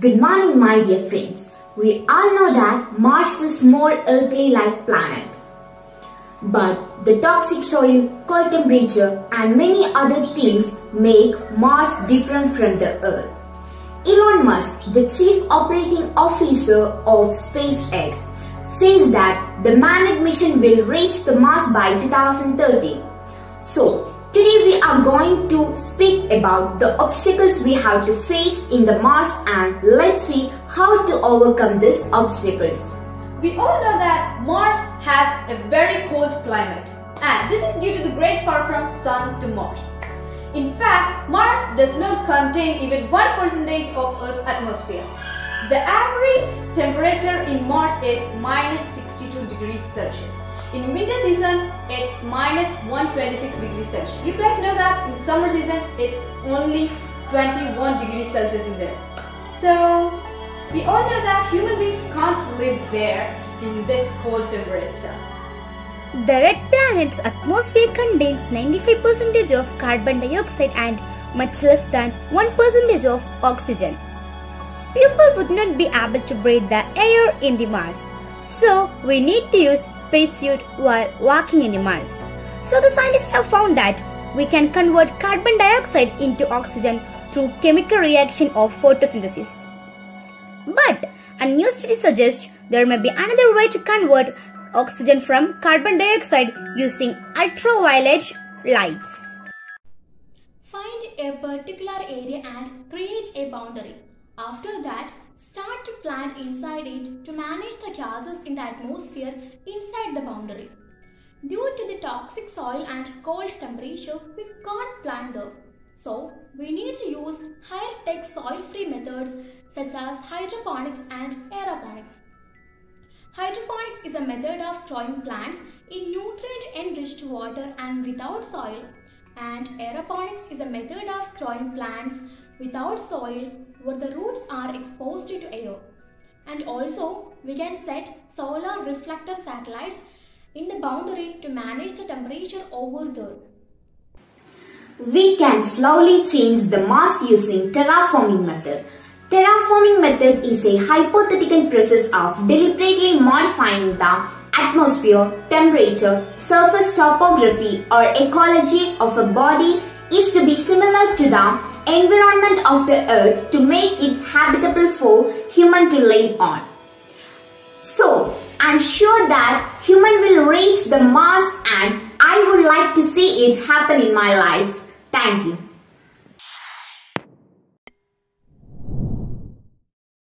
Good morning, my dear friends. We all know that Mars is more Earthly-like planet. But the toxic soil, cold temperature and many other things make Mars different from the Earth. Elon Musk, the chief operating officer of SpaceX, says that the manned mission will reach the Mars by 2030. So, Today we are going to speak about the obstacles we have to face in the Mars and let's see how to overcome these obstacles. We all know that Mars has a very cold climate and this is due to the great far from Sun to Mars. In fact, Mars does not contain even 1% of Earth's atmosphere. The average temperature in Mars is minus 62 degrees Celsius. In winter season, it's minus 126 degrees Celsius. You guys know that in summer season, it's only 21 degrees Celsius in there. So, we all know that human beings can't live there in this cold temperature. The red planet's atmosphere contains 95% of carbon dioxide and much less than 1% of oxygen. People would not be able to breathe the air in the Mars. So, we need to use spacesuit while walking in the Mars. So, the scientists have found that we can convert carbon dioxide into oxygen through chemical reaction of photosynthesis. But a new study suggests there may be another way to convert oxygen from carbon dioxide using ultraviolet lights. Find a particular area and create a boundary. After that, Start to plant inside it to manage the gases in the atmosphere inside the boundary. Due to the toxic soil and cold temperature, we can't plant there. So, we need to use higher tech soil-free methods such as hydroponics and aeroponics. Hydroponics is a method of growing plants in nutrient-enriched water and without soil. And aeroponics is a method of growing plants without soil where the roots are exposed to air. And also we can set solar reflector satellites in the boundary to manage the temperature over there. We can slowly change the Mars using terraforming method. Terraforming method is a hypothetical process of deliberately modifying the atmosphere, temperature, surface topography or ecology of a body is to be similar to the environment of the earth to make it habitable for human to live on. So, I'm sure that human will reach the Mars and I would like to see it happen in my life. Thank you.